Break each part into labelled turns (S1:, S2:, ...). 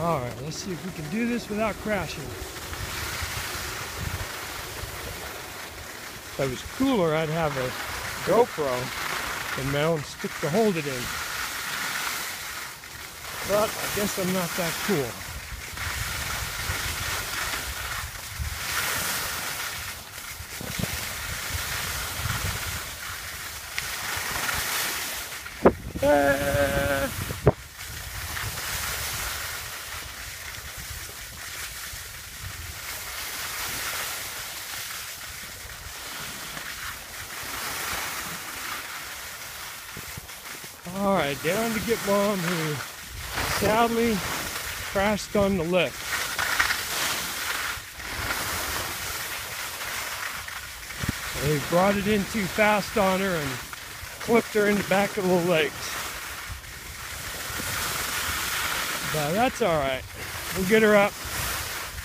S1: All right, let's see if we can do this without crashing. If it was cooler, I'd have a GoPro and my own stick to hold it in. But I guess I'm not that cool. Ah. All right, down to get mom who sadly crashed on the lift. They brought it in too fast on her and clipped her in the back of the legs. But that's all right. We'll get her up,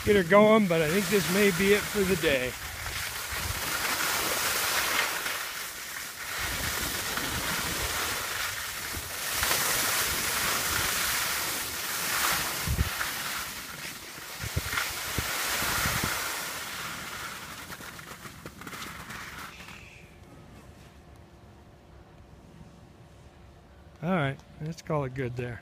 S1: get her going, but I think this may be it for the day. All right, let's call it good there.